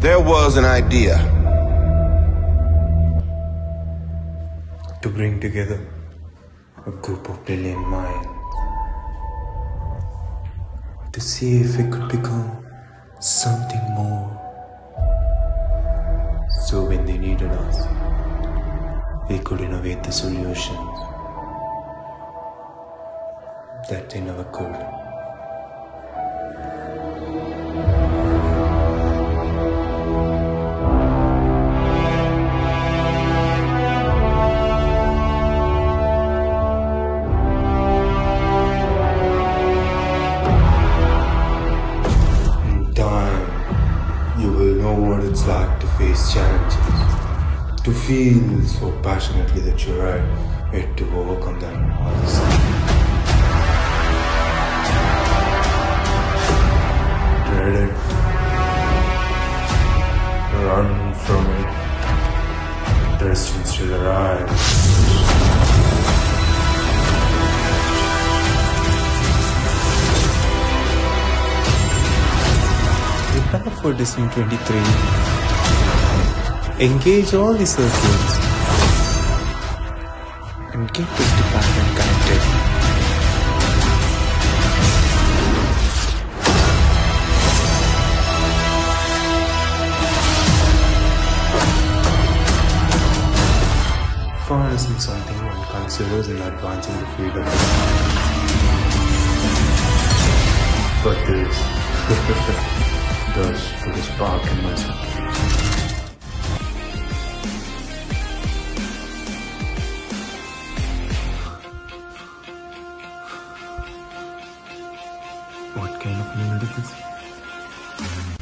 There was an idea to bring together a group of brilliant minds to see if it could become something more. So when they needed us, we could innovate the solutions that they never could. You will know what it's like to face challenges, to feel so passionately that you're right, yet to overcome them all the same. Dread it, run from it, destiny still arrives. Prepare for in 23. Engage all the circuits and get this department connected. Fun isn't something one considers in advancing the field of But this does put a spark in my. What kind of animal is this?